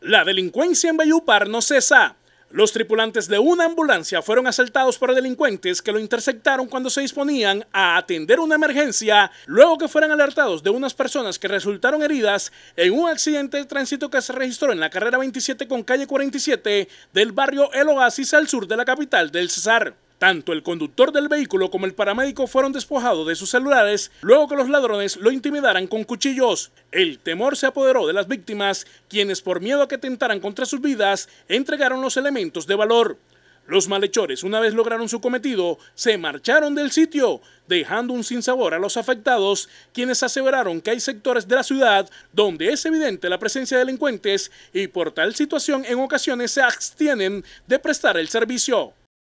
La delincuencia en Bayupar no cesa. Los tripulantes de una ambulancia fueron asaltados por delincuentes que lo interceptaron cuando se disponían a atender una emergencia, luego que fueran alertados de unas personas que resultaron heridas en un accidente de tránsito que se registró en la carrera 27 con calle 47 del barrio El Oasis al sur de la capital del Cesar. Tanto el conductor del vehículo como el paramédico fueron despojados de sus celulares luego que los ladrones lo intimidaran con cuchillos. El temor se apoderó de las víctimas, quienes por miedo a que tentaran contra sus vidas, entregaron los elementos de valor. Los malhechores, una vez lograron su cometido, se marcharon del sitio, dejando un sinsabor a los afectados, quienes aseveraron que hay sectores de la ciudad donde es evidente la presencia de delincuentes y por tal situación en ocasiones se abstienen de prestar el servicio.